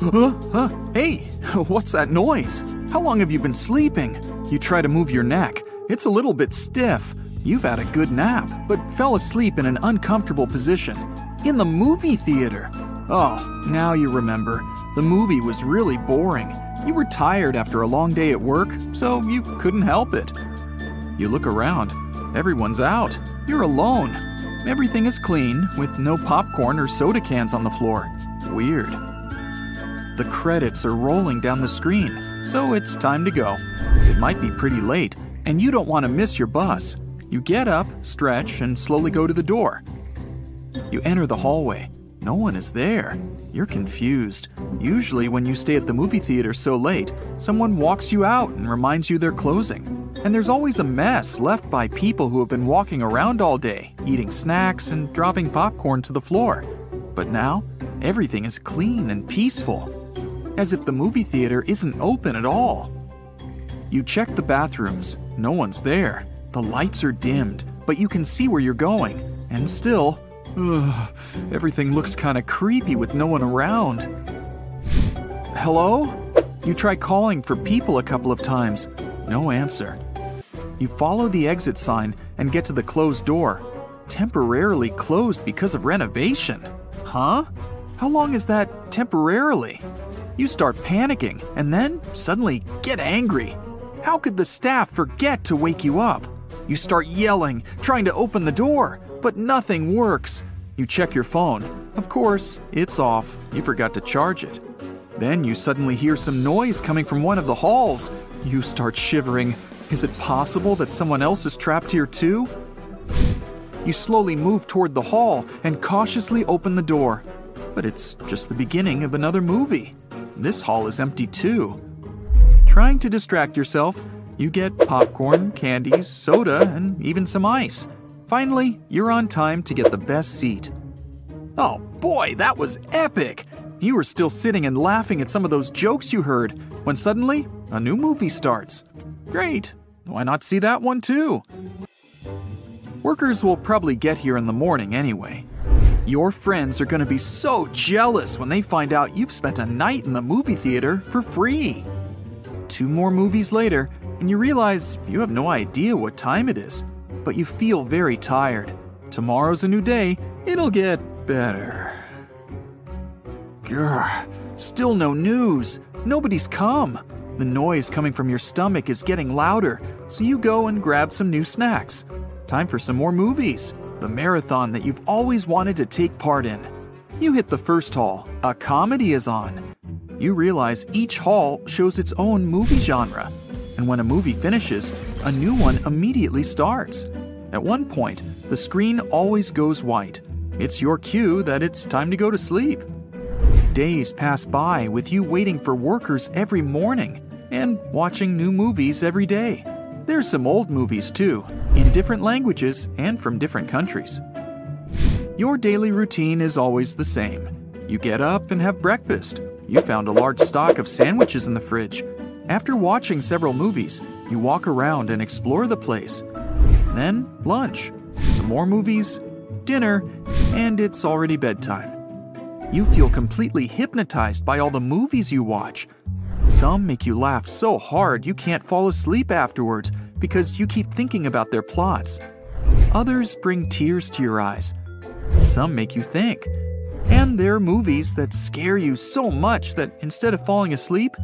Huh? Huh? Hey, what's that noise? How long have you been sleeping? You try to move your neck. It's a little bit stiff. You've had a good nap, but fell asleep in an uncomfortable position. In the movie theater. Oh, now you remember. The movie was really boring. You were tired after a long day at work, so you couldn't help it. You look around. Everyone's out. You're alone. Everything is clean, with no popcorn or soda cans on the floor. Weird. The credits are rolling down the screen, so it's time to go. It might be pretty late, and you don't want to miss your bus. You get up, stretch, and slowly go to the door. You enter the hallway. No one is there. You're confused. Usually, when you stay at the movie theater so late, someone walks you out and reminds you they're closing. And there's always a mess left by people who have been walking around all day, eating snacks and dropping popcorn to the floor. But now, everything is clean and peaceful, as if the movie theater isn't open at all. You check the bathrooms. No one's there. The lights are dimmed, but you can see where you're going. And still, ugh, everything looks kind of creepy with no one around. Hello? You try calling for people a couple of times. No answer. You follow the exit sign and get to the closed door. Temporarily closed because of renovation. Huh? How long is that temporarily? You start panicking and then suddenly get angry. How could the staff forget to wake you up? You start yelling, trying to open the door, but nothing works. You check your phone. Of course, it's off. You forgot to charge it. Then you suddenly hear some noise coming from one of the halls. You start shivering. Is it possible that someone else is trapped here too? You slowly move toward the hall and cautiously open the door. But it's just the beginning of another movie. This hall is empty too. Trying to distract yourself, you get popcorn, candies, soda, and even some ice. Finally, you're on time to get the best seat. Oh boy, that was epic! You were still sitting and laughing at some of those jokes you heard when suddenly a new movie starts. Great, why not see that one too? Workers will probably get here in the morning anyway. Your friends are going to be so jealous when they find out you've spent a night in the movie theater for free. Two more movies later, and you realize you have no idea what time it is, but you feel very tired. Tomorrow's a new day, it'll get better. Grr, still no news. Nobody's come. The noise coming from your stomach is getting louder, so you go and grab some new snacks. Time for some more movies. The marathon that you've always wanted to take part in. You hit the first hall. A comedy is on. You realize each hall shows its own movie genre, and when a movie finishes, a new one immediately starts. At one point, the screen always goes white. It's your cue that it's time to go to sleep. Days pass by with you waiting for workers every morning and watching new movies every day. There's some old movies too, in different languages and from different countries. Your daily routine is always the same. You get up and have breakfast. You found a large stock of sandwiches in the fridge. After watching several movies, you walk around and explore the place. Then, lunch, some more movies, dinner, and it's already bedtime. You feel completely hypnotized by all the movies you watch. Some make you laugh so hard you can't fall asleep afterwards because you keep thinking about their plots. Others bring tears to your eyes. Some make you think. And there are movies that scare you so much that instead of falling asleep,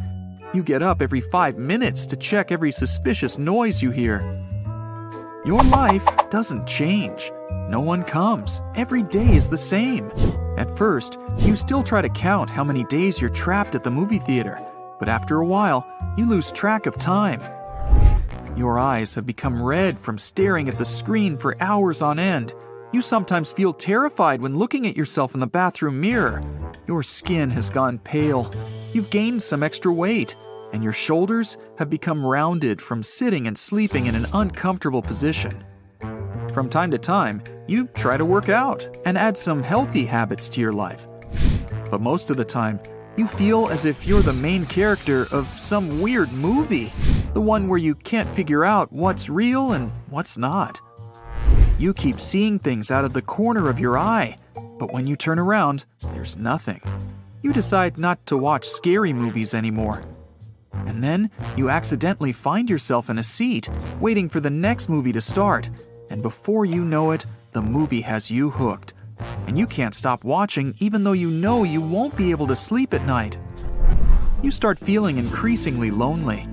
you get up every five minutes to check every suspicious noise you hear. Your life doesn't change. No one comes. Every day is the same. At first, you still try to count how many days you're trapped at the movie theater, but after a while, you lose track of time. Your eyes have become red from staring at the screen for hours on end. You sometimes feel terrified when looking at yourself in the bathroom mirror. Your skin has gone pale. You've gained some extra weight, and your shoulders have become rounded from sitting and sleeping in an uncomfortable position. From time to time, you try to work out and add some healthy habits to your life. But most of the time, you feel as if you're the main character of some weird movie, the one where you can't figure out what's real and what's not. You keep seeing things out of the corner of your eye, but when you turn around, there's nothing. you decide not to watch scary movies anymore. And then you accidentally find yourself in a seat, waiting for the next movie to start, and before you know it, the movie has you hooked. And you can't stop watching even though you know you won't be able to sleep at night. You start feeling increasingly lonely.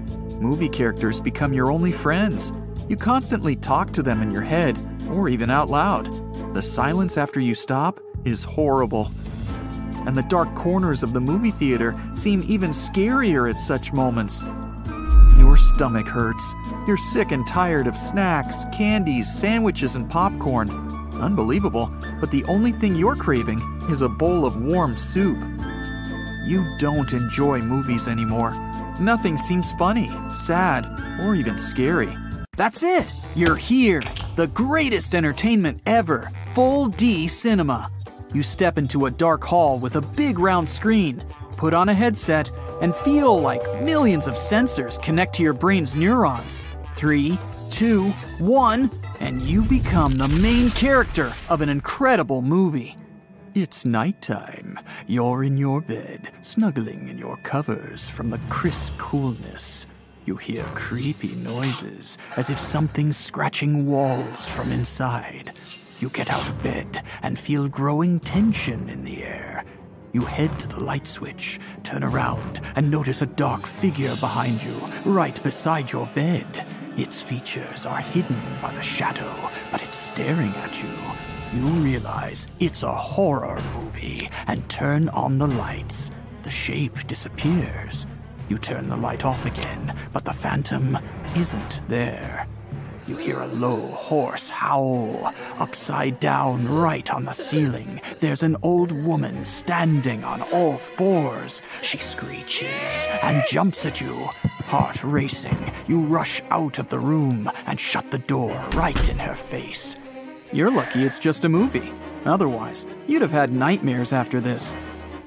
Movie characters become your only friends. You constantly talk to them in your head, or even out loud. The silence after you stop is horrible. And the dark corners of the movie theater seem even scarier at such moments. Your stomach hurts. You're sick and tired of snacks, candies, sandwiches, and popcorn. Unbelievable, but the only thing you're craving is a bowl of warm soup. You don't enjoy movies anymore. Nothing seems funny, sad, or even scary. That's it! You're here! The greatest entertainment ever! 4D Cinema. You step into a dark hall with a big round screen, put on a headset, and feel like millions of sensors connect to your brain's neurons. Three, two, one, and you become the main character of an incredible movie. It's nighttime. You're in your bed, snuggling in your covers from the crisp coolness. You hear creepy noises, as if something's scratching walls from inside. You get out of bed and feel growing tension in the air. You head to the light switch, turn around, and notice a dark figure behind you, right beside your bed. Its features are hidden by the shadow, but it's staring at you. You realize it's a horror movie and turn on the lights. The shape disappears. You turn the light off again, but the phantom isn't there. You hear a low, hoarse howl. Upside down, right on the ceiling, there's an old woman standing on all fours. She screeches and jumps at you. Heart racing, you rush out of the room and shut the door right in her face. You're lucky it's just a movie. Otherwise, you'd have had nightmares after this.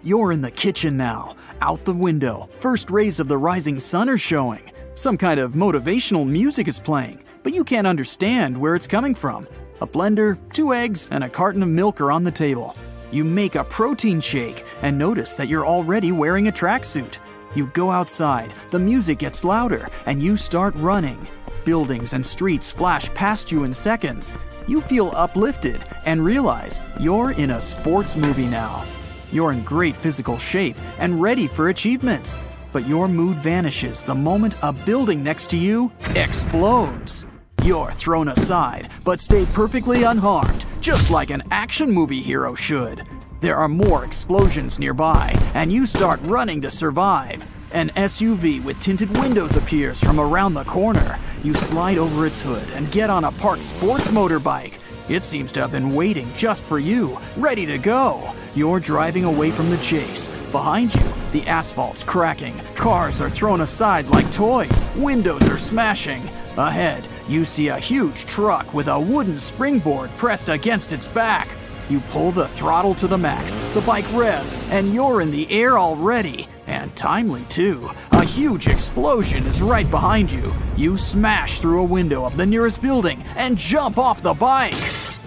You're in the kitchen now. Out the window, first rays of the rising sun are showing. Some kind of motivational music is playing, but you can't understand where it's coming from. A blender, two eggs, and a carton of milk are on the table. You make a protein shake and notice that you're already wearing a tracksuit. You go outside, the music gets louder, and you start running. Buildings and streets flash past you in seconds. You feel uplifted and realize you're in a sports movie now. You're in great physical shape and ready for achievements. But your mood vanishes the moment a building next to you explodes. You're thrown aside, but stay perfectly unharmed, just like an action movie hero should. There are more explosions nearby, and you start running to survive. An SUV with tinted windows appears from around the corner. You slide over its hood and get on a parked sports motorbike. It seems to have been waiting just for you, ready to go. You're driving away from the chase. Behind you, the asphalt's cracking. Cars are thrown aside like toys. Windows are smashing. Ahead, you see a huge truck with a wooden springboard pressed against its back. You pull the throttle to the max, the bike revs, and you're in the air already. And timely, too. A huge explosion is right behind you. You smash through a window of the nearest building and jump off the bike.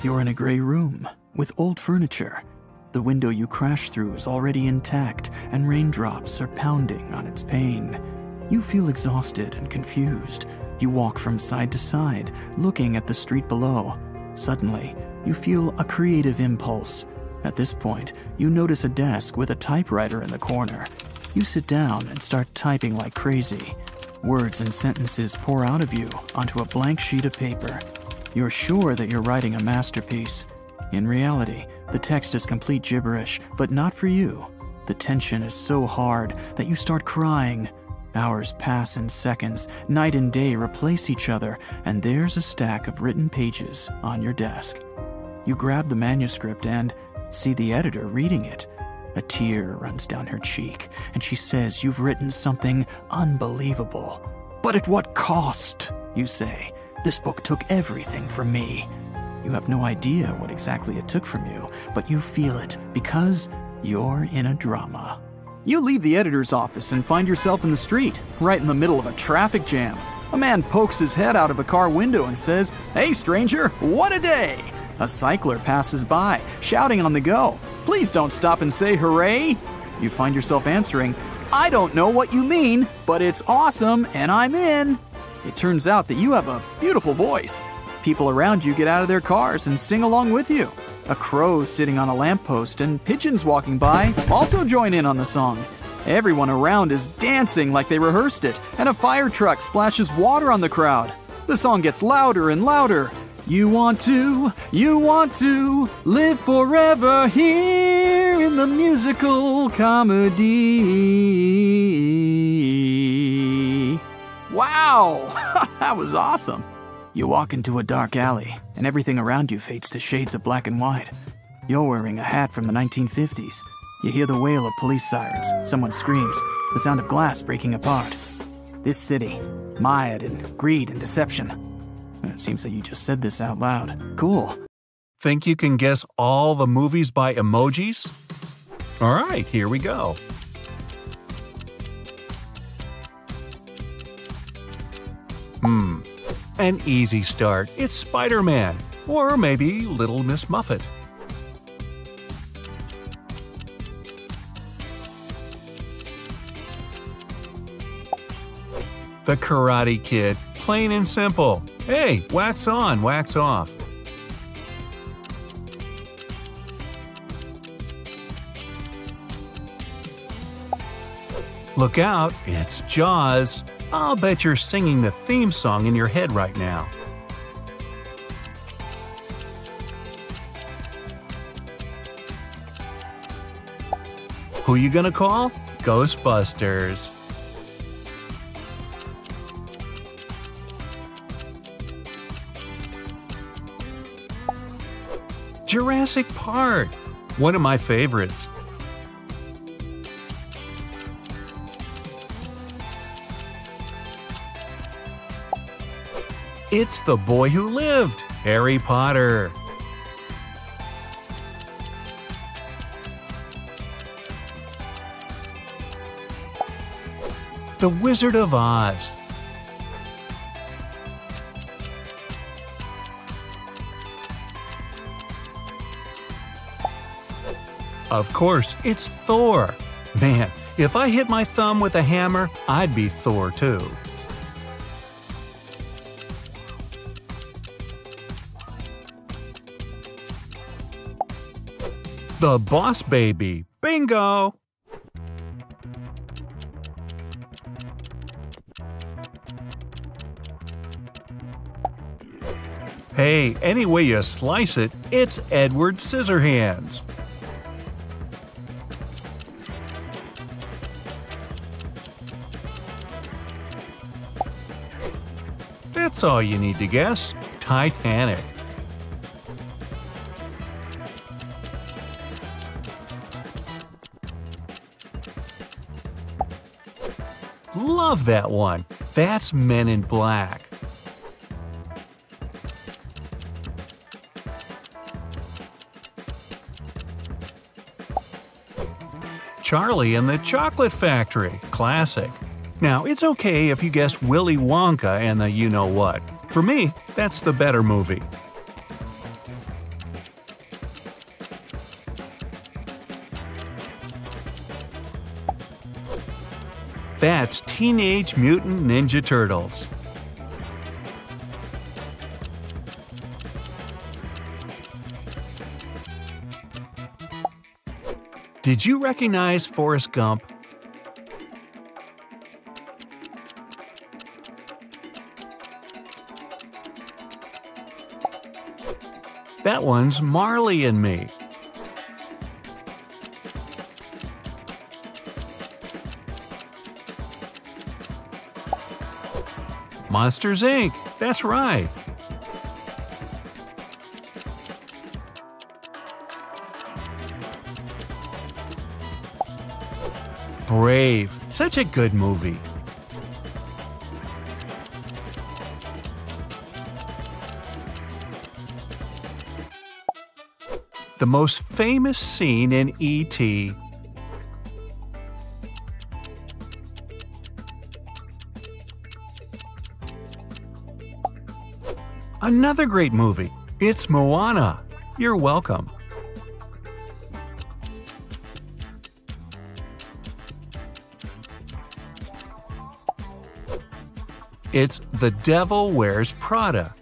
You're in a gray room with old furniture. The window you crash through is already intact, and raindrops are pounding on its pane. You feel exhausted and confused. You walk from side to side, looking at the street below. Suddenly, you feel a creative impulse. At this point, you notice a desk with a typewriter in the corner. You sit down and start typing like crazy. Words and sentences pour out of you onto a blank sheet of paper. You're sure that you're writing a masterpiece. In reality, the text is complete gibberish, but not for you. The tension is so hard that you start crying. Hours pass in seconds, night and day replace each other, and there's a stack of written pages on your desk. You grab the manuscript and see the editor reading it. A tear runs down her cheek, and she says you've written something unbelievable. But at what cost? You say. This book took everything from me. You have no idea what exactly it took from you, but you feel it because you're in a drama. You leave the editor's office and find yourself in the street, right in the middle of a traffic jam. A man pokes his head out of a car window and says, Hey, stranger, what a day! A cycler passes by, shouting on the go, Please don't stop and say hooray! you find yourself answering, I don't know what you mean, but it's awesome and I'm in. It turns out that you have a beautiful voice. People around you get out of their cars and sing along with you. A crow sitting on a lamppost and pigeons walking by also join in on the song. Everyone around is dancing like they rehearsed it, and a fire truck splashes water on the crowd. The song gets louder and louder. You want to, you want to live forever here in the musical comedy. Wow, that was awesome. You walk into a dark alley, and everything around you fades to shades of black and white. You're wearing a hat from the 1950s. You hear the wail of police sirens, someone screams, the sound of glass breaking apart. This city, mired in greed and deception. Seems that you just said this out loud. Cool. Think you can guess all the movies by emojis? Alright, here we go. Hmm, an easy start. It's Spider Man, or maybe Little Miss Muffet. The Karate Kid, plain and simple. Hey, wax on, wax off. Look out, it's Jaws. I'll bet you're singing the theme song in your head right now. Who you gonna call? Ghostbusters. Jurassic Park, one of my favorites. It's the boy who lived, Harry Potter. The Wizard of Oz. Of course, it's Thor. Man, if I hit my thumb with a hammer, I'd be Thor too. The Boss Baby. Bingo! Hey, any way you slice it, it's Edward Scissorhands. That's all you need to guess. Titanic. Love that one. That's Men in Black. Charlie and the Chocolate Factory. Classic. Now, it's okay if you guessed Willy Wonka and the You Know What. For me, that's the better movie. That's Teenage Mutant Ninja Turtles. Did you recognize Forrest Gump? That one's Marley and Me. Monsters Inc. That's right. Brave. Such a good movie. the most famous scene in E.T. Another great movie, it's Moana. You're welcome. It's The Devil Wears Prada.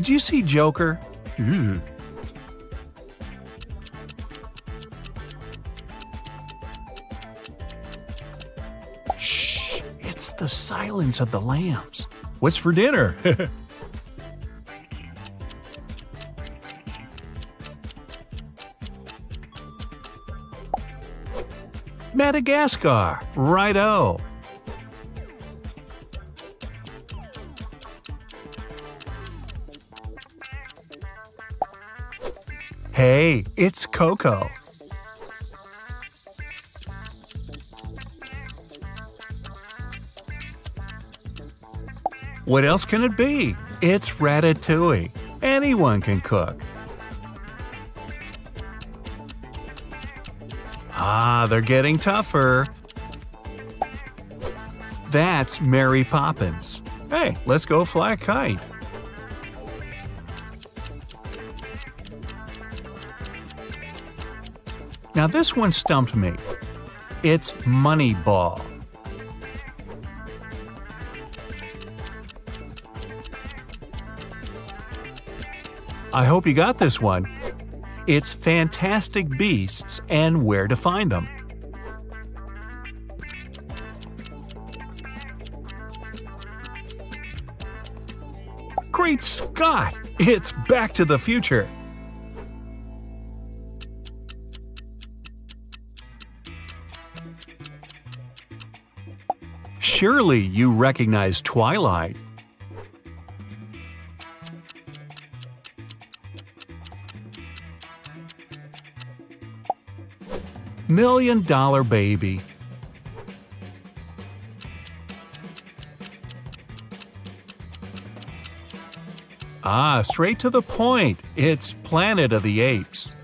Did you see Joker? Ooh. Shh, it's the silence of the lambs. What's for dinner? Madagascar, righto. Hey, it's Coco. What else can it be? It's Ratatouille. Anyone can cook. Ah, they're getting tougher. That's Mary Poppins. Hey, let's go fly a kite. Now this one stumped me. It's Moneyball. I hope you got this one. It's Fantastic Beasts and Where to Find Them. Great Scott! It's Back to the Future! Surely you recognize Twilight. Million Dollar Baby. Ah, straight to the point. It's Planet of the Apes.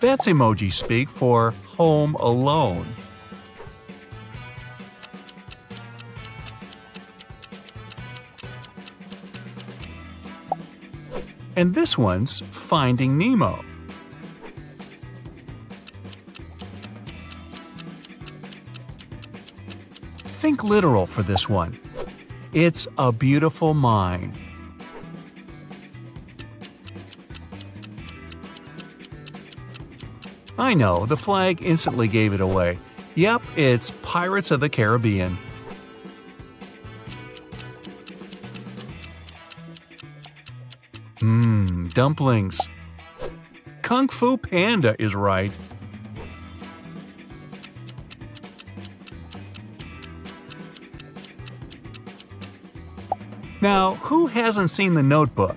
That's emoji speak for Home Alone. And this one's Finding Nemo. Think literal for this one. It's a beautiful mind. I know, the flag instantly gave it away. Yep, it's Pirates of the Caribbean. Mmm, dumplings. Kung Fu Panda is right. Now, who hasn't seen the notebook?